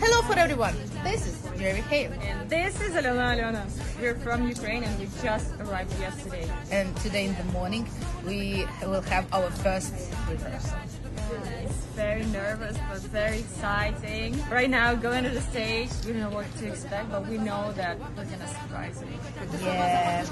Hello for everyone. This is Jerry Heil. And this is Alyona Alyona. We're from Ukraine and we just arrived yesterday. And today in the morning we will have our first rehearsal. It's very nervous but very exciting. Right now going to the stage, we don't know what to expect, but we know that we're gonna surprise me. Yeah.